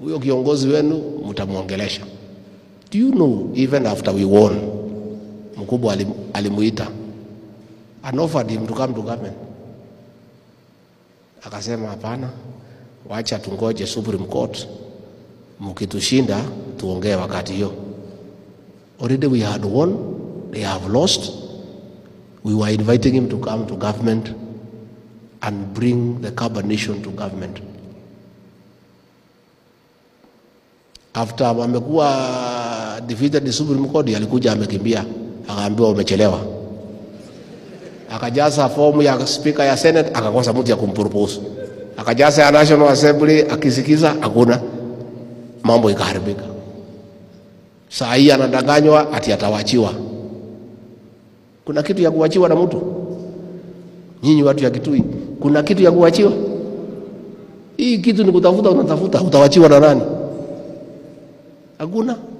huyo kiongozi wenu mtamwongelesha. Do you know even after we won, mkubwa alim, alimuita and offered him to come to government, akasema hapana, wacha tungoje Supreme Court, mkitushinda tuongee wakati hiyo. Already we had won, they have lost. We were inviting him to come to government and bring the carbon nation to government. After amekuwa defeated Supreme Court, alikuja amekimbia, akaambiwa umechelewa, akajaza fomu ya speaker ya Senate, akakosa mtu ya kumpropose, akajaza ya National Assembly, akisikiza hakuna, mambo ikaharibika. Saa hii anadanganywa ati atawachiwa. Kuna kitu ya kuwachiwa na mtu? Nyinyi watu ya Kitui, kuna kitu ya kuwachiwa? Hii kitu ni kutafuta, unatafuta, utawachiwa na nani? Hakuna.